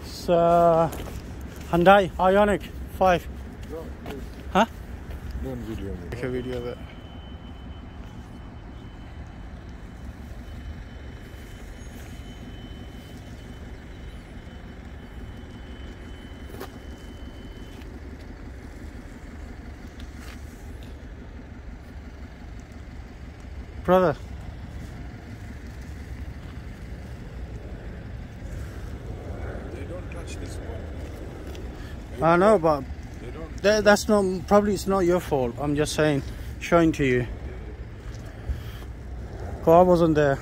It's uh, Hyundai Ioniq 5. Huh? Don't video me. Take a video of it. Brother, They this one. I know, but That, that's not probably it's not your fault. I'm just saying, showing to you. 'Cause I wasn't there.